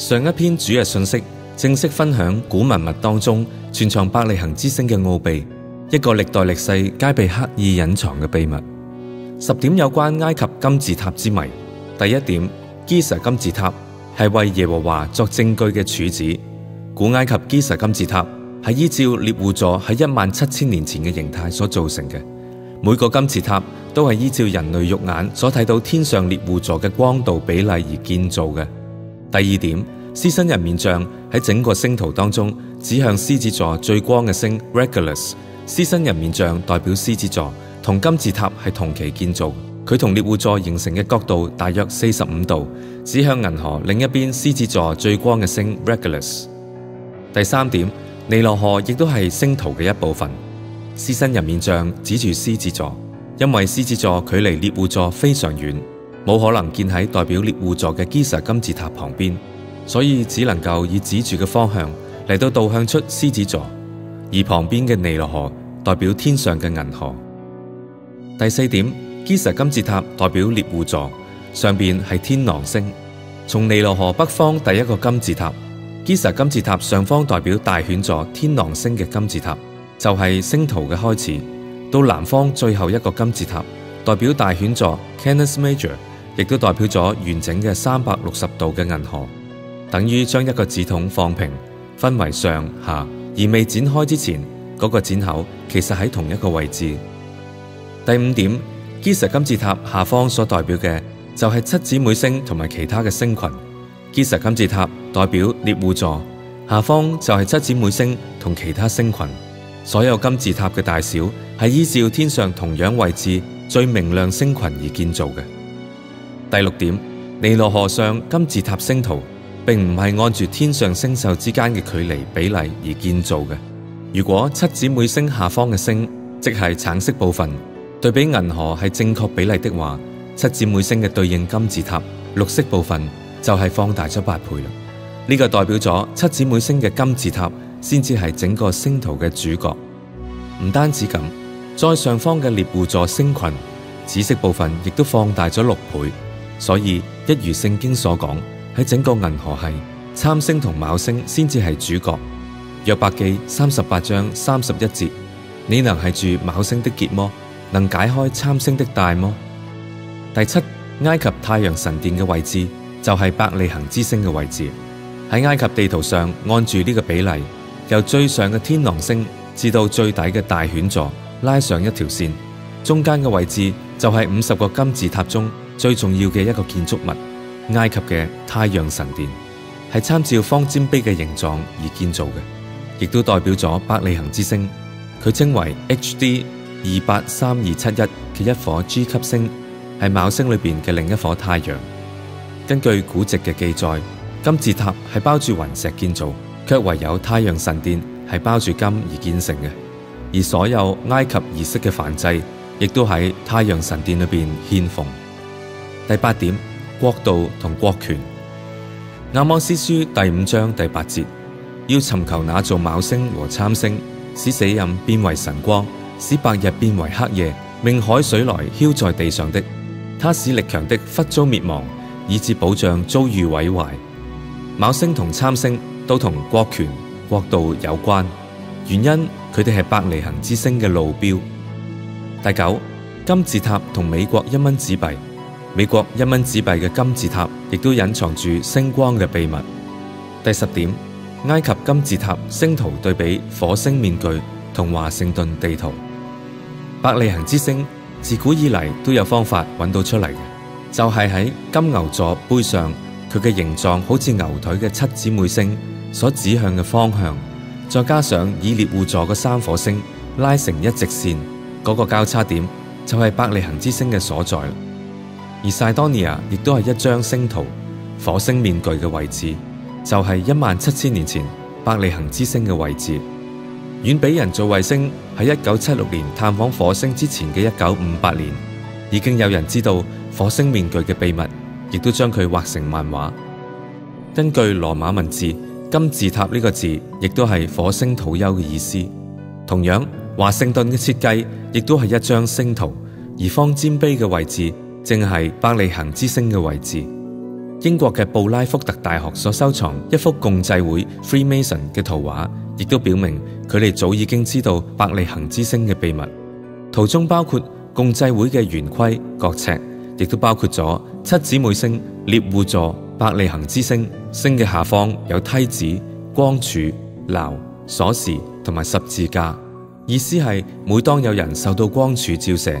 上一篇主日信息正式分享古文物当中存藏百里行之星嘅奥秘，一个历代历世皆被刻意隐藏嘅秘密。十点有关埃及金字塔之谜。第一点，基實金字塔系为耶和华作证据嘅柱子。古埃及基實金字塔系依照猎户座喺一万七千年前嘅形态所造成嘅。每个金字塔都系依照人类肉眼所睇到天上猎户座嘅光度比例而建造嘅。第二點，獅身人面像喺整個星圖當中指向獅子座最光嘅星 Regulus。獅身人面像代表獅子座，同金字塔係同期建造。佢同獵戶座形成嘅角度大約四十五度，指向銀河另一邊獅子座最光嘅星 Regulus。第三點，尼羅河亦都係星圖嘅一部分。獅身人面像指住獅子座，因為獅子座距離獵戶座非常遠。冇可能建喺代表獵戶座嘅基實金字塔旁邊，所以只能夠以指住嘅方向嚟到導向出獅子座，而旁邊嘅尼羅河代表天上嘅銀河。第四點，基實金字塔代表獵戶座，上邊係天狼星。從尼羅河北方第一個金字塔，基實金字塔上方代表大犬座天狼星嘅金字塔，就係、是、星圖嘅開始。到南方最後一個金字塔，代表大犬座 Canis Major。亦都代表咗完整嘅三百六十度嘅银河，等于将一个纸筒放平，分为上下，而未展开之前，嗰、那個展口其实喺同一个位置。第五点，基石金字塔下方所代表嘅就系七姊妹星同埋其他嘅星群。基石金字塔代表猎户座，下方就系七姊妹星同其他星群。所有金字塔嘅大小系依照天上同样位置最明亮星群而建造嘅。第六點，尼羅河上金字塔星圖，並唔係按住天上星宿之間嘅距離比例而建造嘅。如果七姊妹星下方嘅星，即係橙色部分，對比銀河係正確比例的話，七姊妹星嘅對應金字塔綠色部分就係放大咗八倍啦。呢、個代表咗七姊妹星嘅金字塔先至係整個星圖嘅主角。唔單止咁，再上方嘅獵戶座星群，紫色部分亦都放大咗六倍。所以一如圣经所讲，喺整個銀河系，參星同昴星先至係主角。約伯記三十八章三十一節，你能系住昴星的結麼？能解開參星的帶麼？第七，埃及太陽神殿嘅位置就係百利恆之星嘅位置。喺埃及地圖上按住呢個比例，由最上嘅天狼星至到最底嘅大犬座拉上一條線，中間嘅位置就係五十個金字塔中。最重要嘅一個建築物，埃及嘅太陽神殿係參照方尖碑嘅形狀而建造嘅，亦都代表咗百里行之星。佢稱為 HD 二八三二七一嘅一顆 G 級星，係昴星裏邊嘅另一顆太陽。根據古籍嘅記載，金字塔係包住雲石建造，卻唯有太陽神殿係包住金而建成嘅。而所有埃及儀式嘅燔祭，亦都喺太陽神殿裏邊獻奉。第八點，國度同國權。阿摩司書第五章第八節，要尋求那造昴星和參星，使死蔭變為晨光，使白日變為黑夜，命海水來澆在地上的。他使力強的忽遭滅亡，以致保障遭遇毀壞。昴星同參星都同國權、國度有關，原因佢哋係伯利行之星嘅路標。第九，金字塔同美國一蚊紙幣。美國一蚊紙幣嘅金字塔亦都隱藏住星光嘅秘密。第十點，埃及金字塔星圖對比火星面具同華盛頓地圖。伯利行之星自古以嚟都有方法揾到出嚟嘅，就係喺金牛座杯上，佢嘅形狀好似牛腿嘅七姊妹星所指向嘅方向，再加上以獵戶座嘅三火星拉成一直線，嗰個交叉點就係伯利行之星嘅所在。而塞多尼亞亦都係一張星圖，火星面具嘅位置就係一萬七千年前百里行之星嘅位置，遠比人造衛星喺一九七六年探訪火星之前嘅一九五八年，已經有人知道火星面具嘅秘密，亦都將佢畫成漫畫。根據羅馬文字，金字塔呢個字亦都係火星土丘嘅意思。同樣，華盛頓嘅設計亦都係一張星圖，而方尖碑嘅位置。正係百利行之星嘅位置。英國嘅布拉福特大學所收藏一幅共濟會 Freemason 嘅圖畫，亦都表明佢哋早已經知道百利行之星嘅秘密。圖中包括共濟會嘅圓規、角尺，亦都包括咗七姊妹星、獵戶座、百利行之星。星嘅下方有梯子、光柱、錨、鎖匙同埋十字架。意思係每當有人受到光柱照射，